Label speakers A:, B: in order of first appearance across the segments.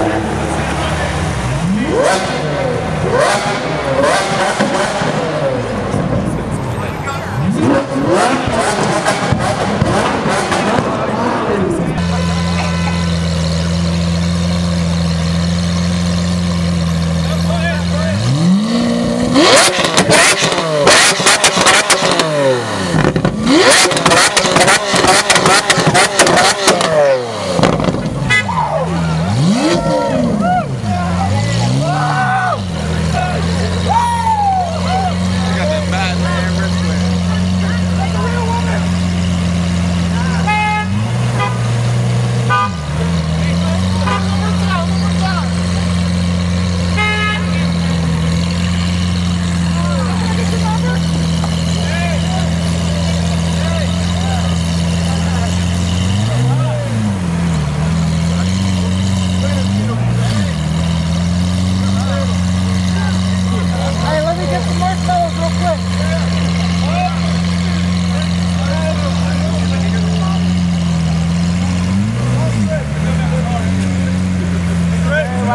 A: What?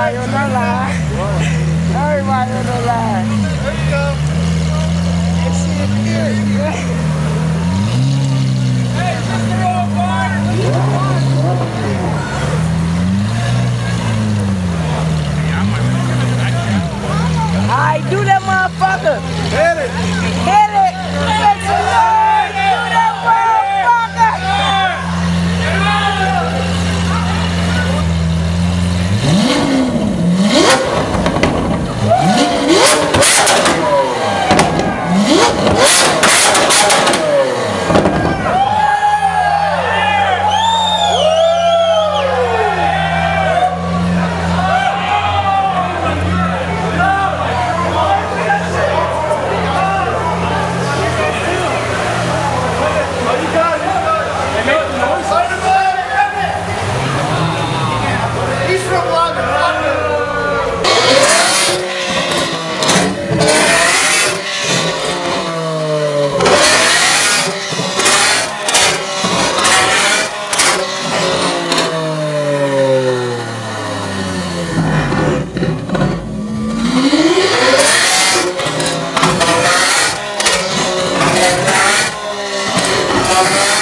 A: Everybody on the line. Everybody on the line. There you go. Hey. I do that motherfucker. Hit it. Amen.